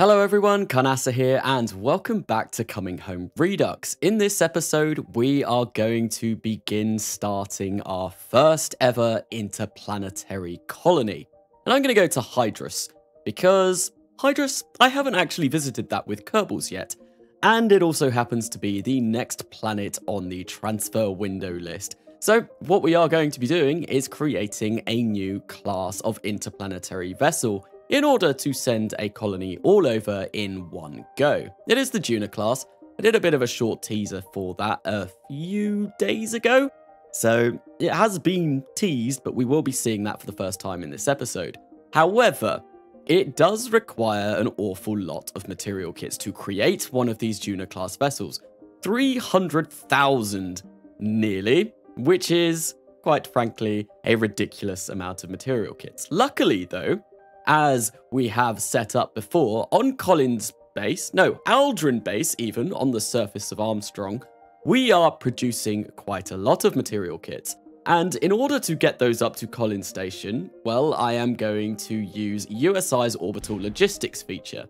Hello everyone, Carnasa here, and welcome back to Coming Home Redux. In this episode, we are going to begin starting our first ever interplanetary colony. And I'm going to go to Hydrus, because Hydrus, I haven't actually visited that with Kerbals yet, and it also happens to be the next planet on the transfer window list. So what we are going to be doing is creating a new class of interplanetary vessel in order to send a colony all over in one go. It is the Juna class. I did a bit of a short teaser for that a few days ago. So it has been teased, but we will be seeing that for the first time in this episode. However, it does require an awful lot of material kits to create one of these Juna class vessels. 300,000 nearly, which is, quite frankly, a ridiculous amount of material kits. Luckily, though, as we have set up before, on Collins base, no, Aldrin base even, on the surface of Armstrong, we are producing quite a lot of material kits. And in order to get those up to Collins Station, well, I am going to use USI's orbital logistics feature,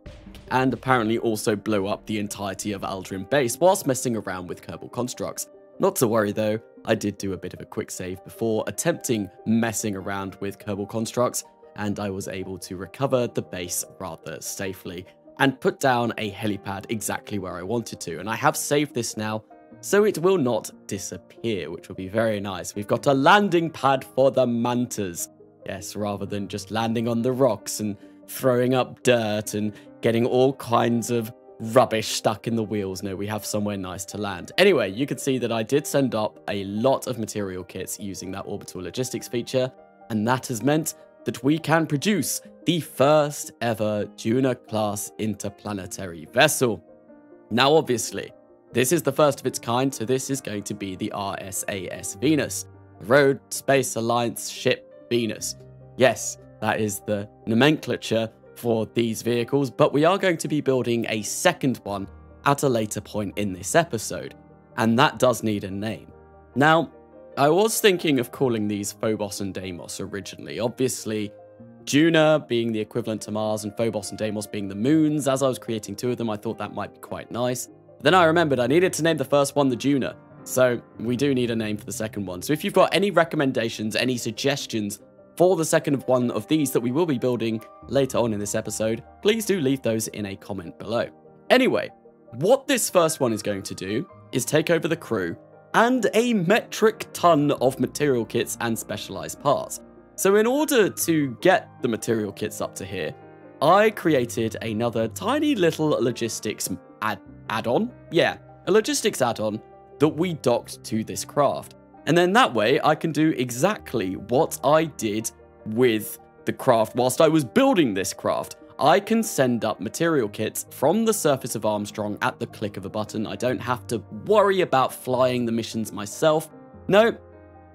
and apparently also blow up the entirety of Aldrin base whilst messing around with Kerbal constructs. Not to worry though, I did do a bit of a quick save before attempting messing around with Kerbal constructs, and I was able to recover the base rather safely and put down a helipad exactly where I wanted to. And I have saved this now, so it will not disappear, which will be very nice. We've got a landing pad for the mantas. Yes, rather than just landing on the rocks and throwing up dirt and getting all kinds of rubbish stuck in the wheels. No, we have somewhere nice to land. Anyway, you can see that I did send up a lot of material kits using that orbital logistics feature, and that has meant that we can produce the first ever Juna class interplanetary vessel. Now, obviously, this is the first of its kind, so this is going to be the RSAS Venus, Rhode Space Alliance Ship Venus. Yes, that is the nomenclature for these vehicles, but we are going to be building a second one at a later point in this episode, and that does need a name. Now, I was thinking of calling these Phobos and Deimos originally. Obviously, Juna being the equivalent to Mars and Phobos and Deimos being the moons. As I was creating two of them, I thought that might be quite nice. Then I remembered I needed to name the first one the Juna. So we do need a name for the second one. So if you've got any recommendations, any suggestions for the second one of these that we will be building later on in this episode, please do leave those in a comment below. Anyway, what this first one is going to do is take over the crew and a metric ton of material kits and specialized parts. So in order to get the material kits up to here, I created another tiny little logistics add add-on. Yeah, a logistics add-on that we docked to this craft. And then that way I can do exactly what I did with the craft whilst I was building this craft. I can send up material kits from the surface of Armstrong at the click of a button. I don't have to worry about flying the missions myself. No,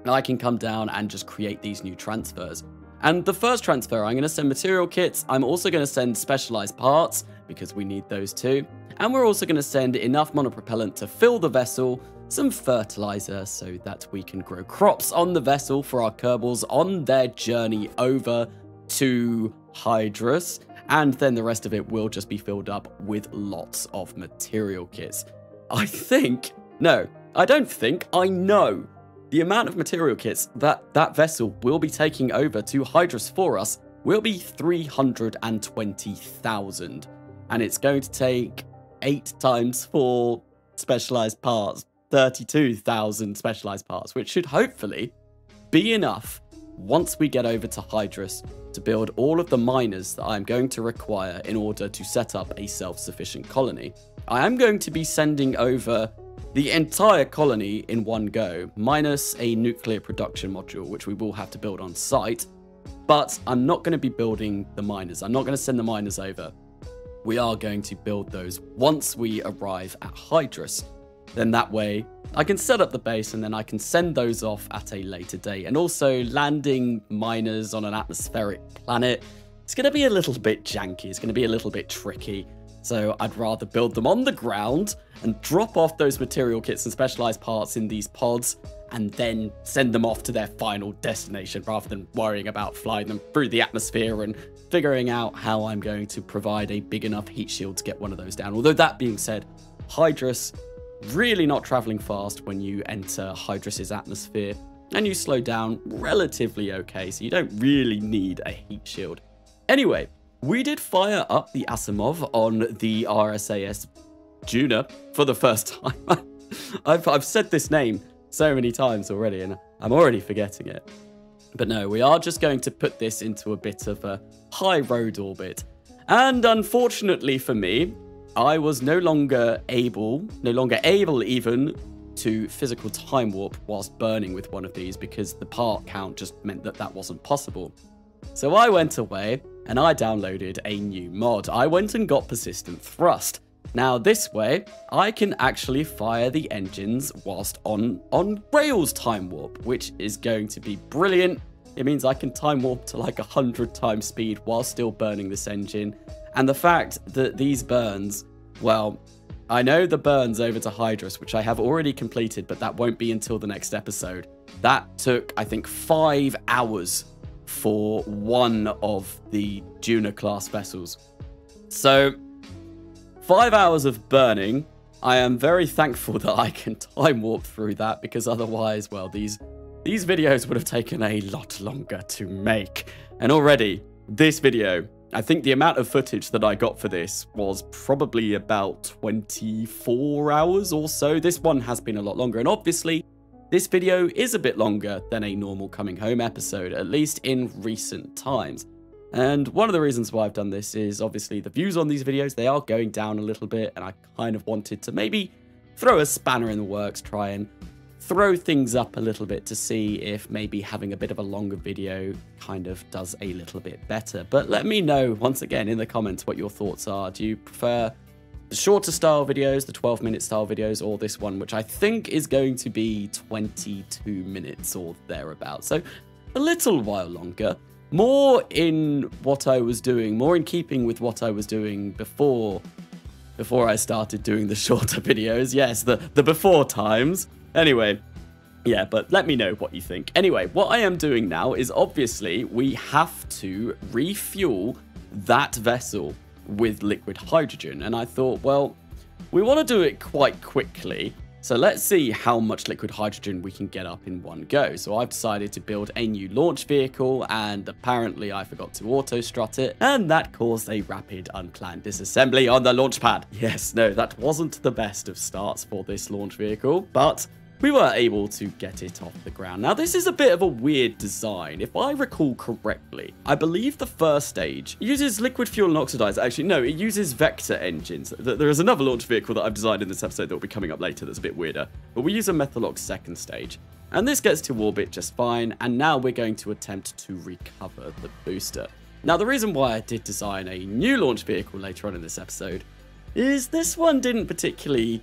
I can come down and just create these new transfers. And the first transfer, I'm going to send material kits. I'm also going to send specialized parts because we need those too. And we're also going to send enough monopropellant to fill the vessel, some fertilizer so that we can grow crops on the vessel for our Kerbals on their journey over to Hydrus, and then the rest of it will just be filled up with lots of material kits. I think, no, I don't think, I know the amount of material kits that that vessel will be taking over to Hydrus for us will be 320,000. And it's going to take 8 times 4 specialized parts, 32,000 specialized parts, which should hopefully be enough once we get over to Hydrus to build all of the miners that I'm going to require in order to set up a self-sufficient colony. I am going to be sending over the entire colony in one go, minus a nuclear production module, which we will have to build on site. But I'm not going to be building the miners. I'm not going to send the miners over. We are going to build those once we arrive at Hydrus. Then that way, I can set up the base and then I can send those off at a later date. And also landing miners on an atmospheric planet, it's going to be a little bit janky. It's going to be a little bit tricky. So I'd rather build them on the ground and drop off those material kits and specialized parts in these pods and then send them off to their final destination rather than worrying about flying them through the atmosphere and figuring out how I'm going to provide a big enough heat shield to get one of those down. Although that being said, Hydrus really not traveling fast when you enter Hydrus's atmosphere and you slow down relatively okay, so you don't really need a heat shield. Anyway, we did fire up the Asimov on the RSAS Juna for the first time. I've, I've said this name so many times already, and I'm already forgetting it. But no, we are just going to put this into a bit of a high Rhode orbit. And unfortunately for me, I was no longer able, no longer able even to physical time warp whilst burning with one of these because the part count just meant that that wasn't possible. So I went away and I downloaded a new mod. I went and got persistent thrust. Now this way, I can actually fire the engines whilst on, on Rails time warp, which is going to be brilliant. It means I can time warp to like 100 times speed while still burning this engine. And the fact that these burns, well, I know the burns over to Hydrus, which I have already completed, but that won't be until the next episode. That took, I think, five hours for one of the Juna class vessels. So Five hours of burning. I am very thankful that I can time warp through that because otherwise, well, these these videos would have taken a lot longer to make. And already, this video, I think the amount of footage that I got for this was probably about 24 hours or so. This one has been a lot longer. And obviously, this video is a bit longer than a normal coming home episode, at least in recent times. And one of the reasons why I've done this is obviously the views on these videos, they are going down a little bit, and I kind of wanted to maybe throw a spanner in the works, try and throw things up a little bit to see if maybe having a bit of a longer video kind of does a little bit better. But let me know once again in the comments what your thoughts are. Do you prefer the shorter style videos, the 12 minute style videos, or this one, which I think is going to be 22 minutes or thereabouts. So a little while longer more in what I was doing, more in keeping with what I was doing before before I started doing the shorter videos. Yes, the, the before times. Anyway, yeah, but let me know what you think. Anyway, what I am doing now is obviously we have to refuel that vessel with liquid hydrogen. And I thought, well, we want to do it quite quickly. So let's see how much liquid hydrogen we can get up in one go. So I've decided to build a new launch vehicle and apparently I forgot to auto strut it and that caused a rapid unplanned disassembly on the launch pad. Yes, no, that wasn't the best of starts for this launch vehicle, but we were able to get it off the ground. Now, this is a bit of a weird design. If I recall correctly, I believe the first stage uses liquid fuel and oxidizer. Actually, no, it uses vector engines. There is another launch vehicle that I've designed in this episode that will be coming up later that's a bit weirder. But we use a Methalox second stage. And this gets to orbit just fine, and now we're going to attempt to recover the booster. Now, the reason why I did design a new launch vehicle later on in this episode is this one didn't particularly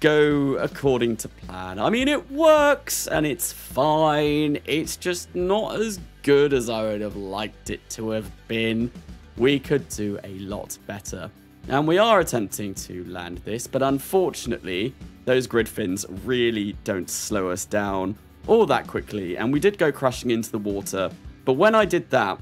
go according to plan. I mean, it works and it's fine. It's just not as good as I would have liked it to have been. We could do a lot better. And we are attempting to land this, but unfortunately, those grid fins really don't slow us down all that quickly. And we did go crashing into the water. But when I did that,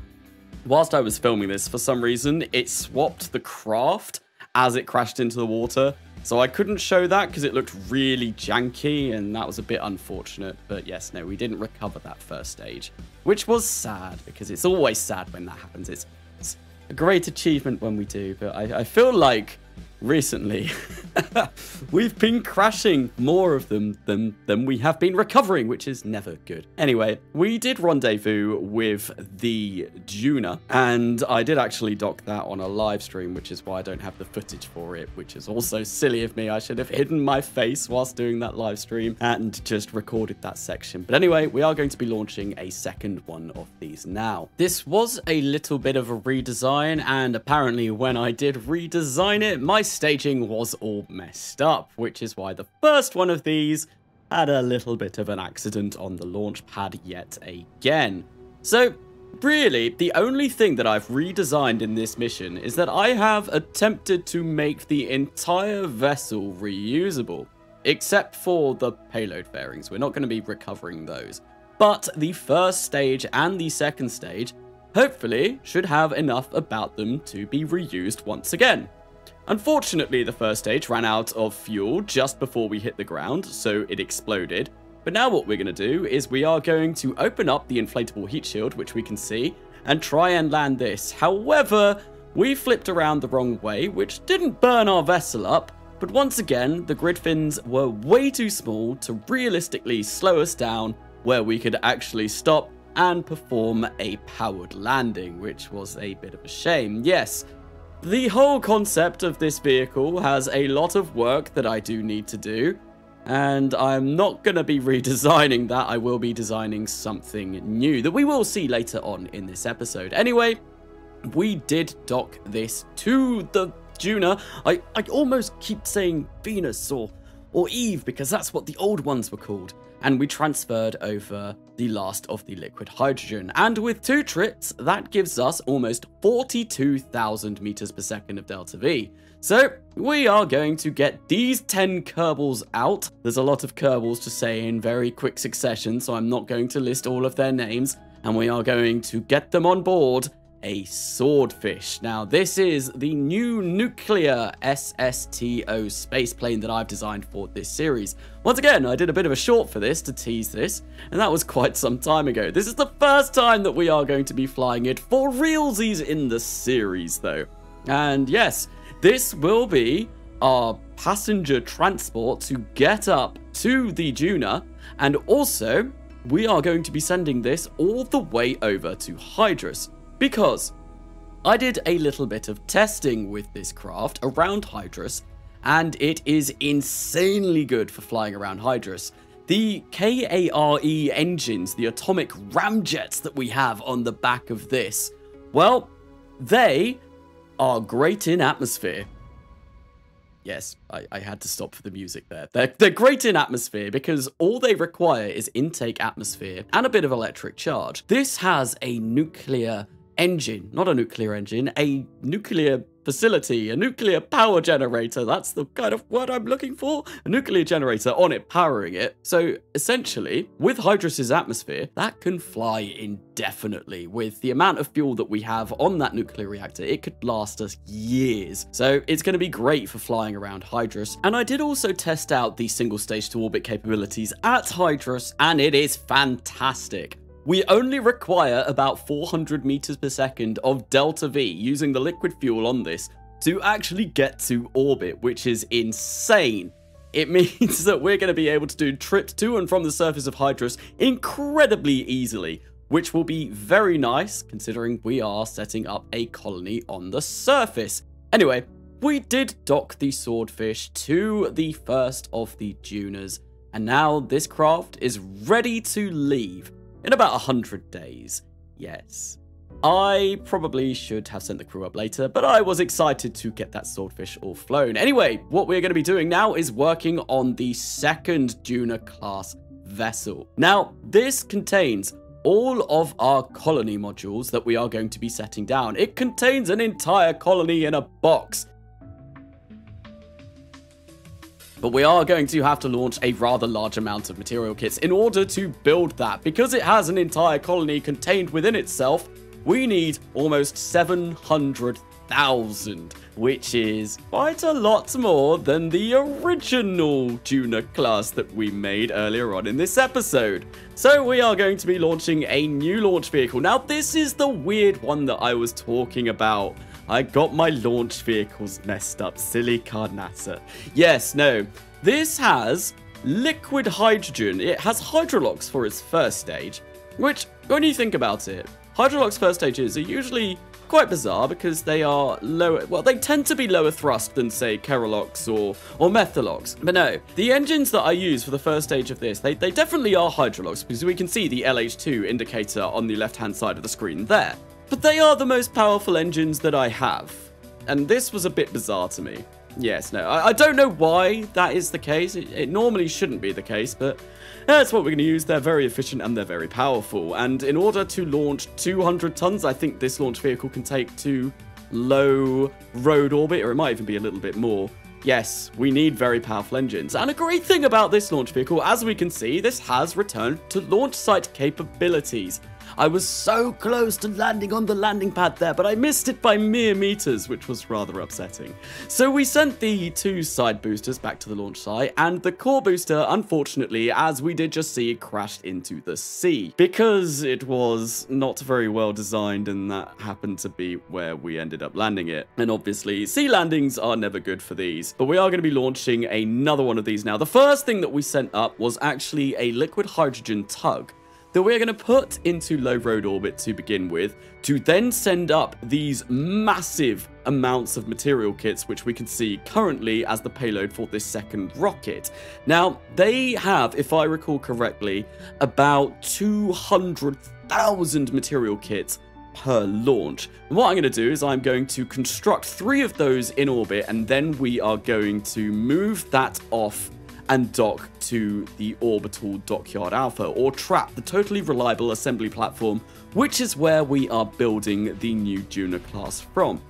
whilst I was filming this, for some reason, it swapped the craft as it crashed into the water. So I couldn't show that because it looked really janky and that was a bit unfortunate. But yes, no, we didn't recover that first stage, which was sad because it's always sad when that happens. It's, it's a great achievement when we do, but I, I feel like recently. We've been crashing more of them than, than we have been recovering, which is never good. Anyway, we did rendezvous with the Juna, and I did actually dock that on a live stream, which is why I don't have the footage for it, which is also silly of me. I should have hidden my face whilst doing that live stream and just recorded that section. But anyway, we are going to be launching a second one of these now. This was a little bit of a redesign, and apparently when I did redesign it, my staging was all messed up, which is why the first one of these had a little bit of an accident on the launch pad yet again. So, really, the only thing that I've redesigned in this mission is that I have attempted to make the entire vessel reusable. except for the payload fairings. We're not going to be recovering those. But the first stage and the second stage, hopefully, should have enough about them to be reused once again. Unfortunately, the first stage ran out of fuel just before we hit the ground, so it exploded. But now what we're going to do is we are going to open up the inflatable heat shield, which we can see, and try and land this. However, we flipped around the wrong way, which didn't burn our vessel up, but once again, the grid fins were way too small to realistically slow us down where we could actually stop and perform a powered landing, which was a bit of a shame. Yes, the whole concept of this vehicle has a lot of work that I do need to do, and I'm not going to be redesigning that. I will be designing something new that we will see later on in this episode. Anyway, we did dock this to the Juno. I, I almost keep saying Venus or, or Eve because that's what the old ones were called and we transferred over the last of the liquid hydrogen. And with two trips, that gives us almost 42,000 meters per second of delta V. So we are going to get these 10 Kerbals out. There's a lot of Kerbals to say in very quick succession, so I'm not going to list all of their names. And we are going to get them on board a swordfish. Now, this is the new nuclear SSTO spaceplane that I've designed for this series. Once again, I did a bit of a short for this to tease this, and that was quite some time ago. This is the first time that we are going to be flying it for realsies in the series, though. And yes, this will be our passenger transport to get up to the Juno, and also we are going to be sending this all the way over to Hydrus. Because I did a little bit of testing with this craft around Hydrus, and it is insanely good for flying around Hydrus. The KARE engines, the atomic ramjets that we have on the back of this, well, they are great in atmosphere. Yes, I, I, had to stop for the music there. They're, they're great in atmosphere because all they require is intake atmosphere and a bit of electric charge. This has a nuclear engine, not a nuclear engine, a nuclear facility, a nuclear power generator. That's the kind of word I'm looking for. A nuclear generator on it powering it. So essentially, with Hydrus's atmosphere, that can fly indefinitely. With the amount of fuel that we have on that nuclear reactor, it could last us years. So it's going to be great for flying around Hydrus. And I did also test out the single stage to orbit capabilities at Hydrus, and it is fantastic. We only require about 400 meters per second of delta V using the liquid fuel on this to actually get to orbit, which is insane. It means that we're going to be able to do trips to and from the surface of Hydrus incredibly easily, which will be very nice considering we are setting up a colony on the surface. Anyway, we did dock the swordfish to the first of the Junas, and now this craft is ready to leave in about 100 days. Yes. I probably should have sent the crew up later, but I was excited to get that swordfish all flown. Anyway, what we're going to be doing now is working on the second Juno class vessel. Now, this contains all of our colony modules that we are going to be setting down. It contains an entire colony in a box. But we are going to have to launch a rather large amount of material kits in order to build that. Because it has an entire colony contained within itself, we need almost 700,000, which is quite a lot more than the original Tuna class that we made earlier on in this episode. So we are going to be launching a new launch vehicle. Now, this is the weird one that I was talking about. I got my launch vehicles messed up. Silly Carnasa. Yes, no. This has liquid hydrogen. It has hydrolox for its first stage, which, when you think about it, hydrolox first stages are usually quite bizarre because they are lower, well, they tend to be lower thrust than, say, Kerolox or, or Methalox. But no, the engines that I use for the first stage of this, they, they definitely are Hydrolox because we can see the LH2 indicator on the left-hand side of the screen there. But they are the most powerful engines that I have. And this was a bit bizarre to me. Yes, no, I, I don't know why that is the case. It, it normally shouldn't be the case, but that's what we're going to use. They're very efficient and they're very powerful. And in order to launch 200 tons, I think this launch vehicle can take to low Rhode orbit, or it might even be a little bit more. Yes, we need very powerful engines. And a great thing about this launch vehicle, as we can see, this has returned to launch site capabilities. I was so close to landing on the landing pad there, but I missed it by mere meters, which was rather upsetting. So we sent the two side boosters back to the launch site, and the core booster, unfortunately, as we did just see, crashed into the sea. Because it was not very well designed, and that happened to be where we ended up landing it. And obviously, sea landings are never good for these. But we are going to be launching another one of these now. The first thing that we sent up was actually a liquid hydrogen tug that we're going to put into low Rhode orbit to begin with, to then send up these massive amounts of material kits, which we can see currently as the payload for this second rocket. Now, they have, if I recall correctly, about 200,000 material kits per launch. And what I'm going to do is I'm going to construct three of those in orbit, and then we are going to move that off and dock to the Orbital Dockyard Alpha, or TRAP, the totally reliable assembly platform, which is where we are building the new Juno class from.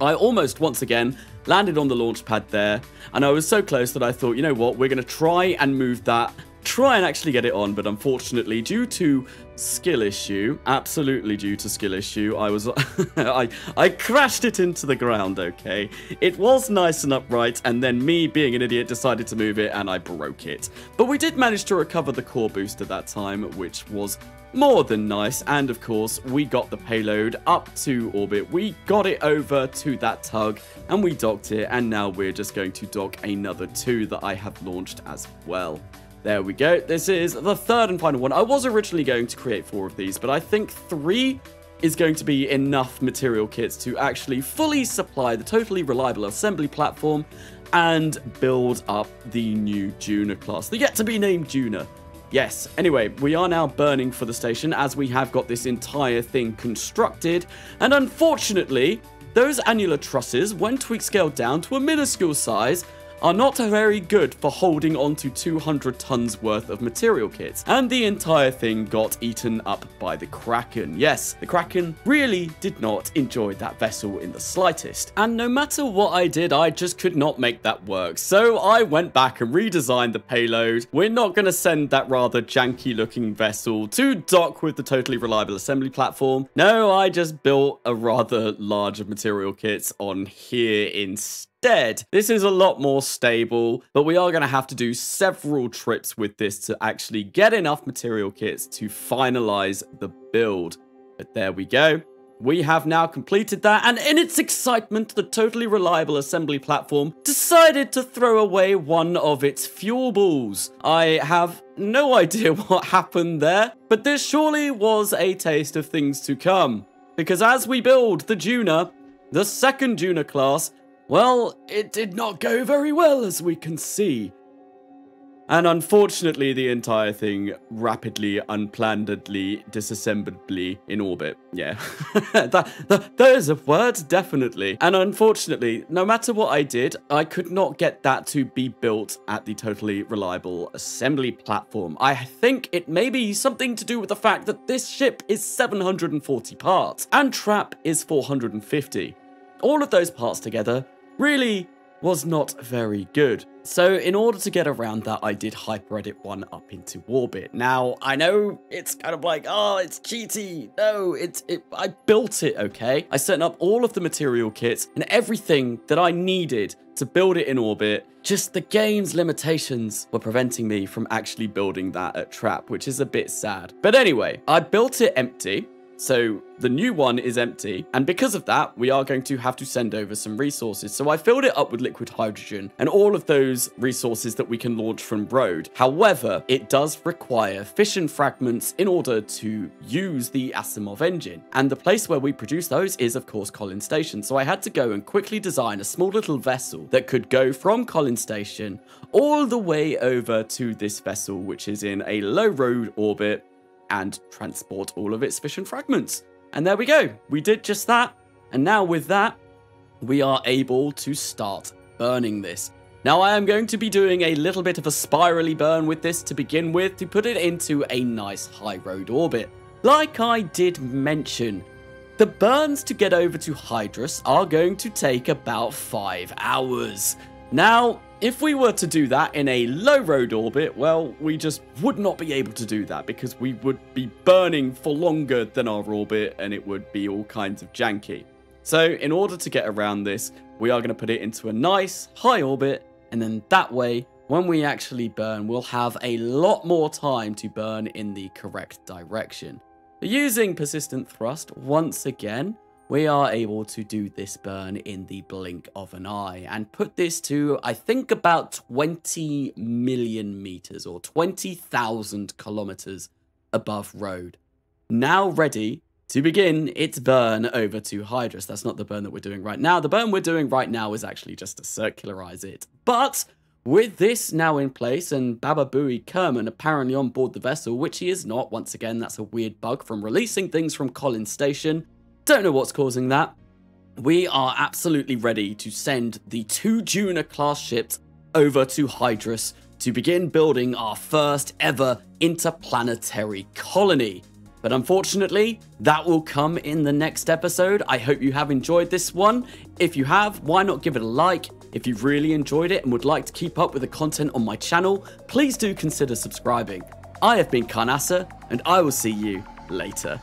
I almost once again landed on the launch pad there, and I was so close that I thought, you know what, we're going to try and move that try and actually get it on, but unfortunately, due to skill issue, absolutely due to skill issue, I was I I crashed it into the ground, okay? It was nice and upright, and then me being an idiot decided to move it and I broke it. But we did manage to recover the core boost at that time, which was more than nice, and of course, we got the payload up to orbit, we got it over to that tug, and we docked it, and now we're just going to dock another two that I have launched as well. There we go. This is the third and final one. I was originally going to create four of these, but I think three is going to be enough material kits to actually fully supply the totally reliable assembly platform and build up the new Juno class, the yet to be named Juno. Yes, anyway, we are now burning for the station as we have got this entire thing constructed, and unfortunately, those annular trusses, when tweak scaled down to a minuscule size, are not very good for holding onto 200 tons worth of material kits, and the entire thing got eaten up by the Kraken. Yes, the Kraken really did not enjoy that vessel in the slightest, and no matter what I did, I just could not make that work, so I went back and redesigned the payload. We're not going to send that rather janky looking vessel to dock with the totally reliable assembly platform. No, I just built a rather large material kits on here instead Instead, this is a lot more stable, but we are going to have to do several trips with this to actually get enough material kits to finalize the build. But there we go. We have now completed that, and in its excitement, the totally reliable assembly platform decided to throw away one of its fuel balls. I have no idea what happened there, but this surely was a taste of things to come. Because as we build the Juno, the second Juno class, well, it did not go very well, as we can see. And unfortunately, the entire thing rapidly, unplannedly, disassembledly in orbit. Yeah, that, that, those are words, definitely. And unfortunately, no matter what I did, I could not get that to be built at the totally reliable assembly platform. I think it may be something to do with the fact that this ship is 740 parts, and Trap is 450. All of those parts together really was not very good. So in order to get around that, I did hyperedit one up into orbit. Now, I know it's kind of like, oh, it's cheaty. No, it's, it, I built it, okay? I set up all of the material kits and everything that I needed to build it in orbit. Just the game's limitations were preventing me from actually building that at Trap, which is a bit sad. But anyway, I built it empty. So the new one is empty, and because of that, we are going to have to send over some resources. So I filled it up with liquid hydrogen and all of those resources that we can launch from Rhode. However, it does require fission fragments in order to use the Asimov engine. And the place where we produce those is, of course, Collins Station. So I had to go and quickly design a small little vessel that could go from Collins Station all the way over to this vessel, which is in a low Rhode orbit and transport all of its fission fragments. And there we go. We did just that. And now with that, we are able to start burning this. Now I am going to be doing a little bit of a spirally burn with this to begin with to put it into a nice high Rhode orbit. Like I did mention, the burns to get over to Hydrus are going to take about 5 hours. Now, if we were to do that in a low Rhode orbit, well, we just would not be able to do that because we would be burning for longer than our orbit and it would be all kinds of janky. So in order to get around this, we are going to put it into a nice high orbit and then that way, when we actually burn, we'll have a lot more time to burn in the correct direction. Using persistent thrust once again, we are able to do this burn in the blink of an eye and put this to, I think, about 20 million meters or 20,000 kilometers above Rhode. Now ready to begin its burn over to Hydrus. That's not the burn that we're doing right now. The burn we're doing right now is actually just to circularize it. But with this now in place and Baba Booey Kerman apparently on board the vessel, which he is not, once again, that's a weird bug from releasing things from Collins Station, don't know what's causing that. We are absolutely ready to send the two Juna class ships over to Hydrus to begin building our first ever interplanetary colony. But unfortunately, that will come in the next episode. I hope you have enjoyed this one. If you have, why not give it a like? If you've really enjoyed it and would like to keep up with the content on my channel, please do consider subscribing. I have been Carnasa, and I will see you later.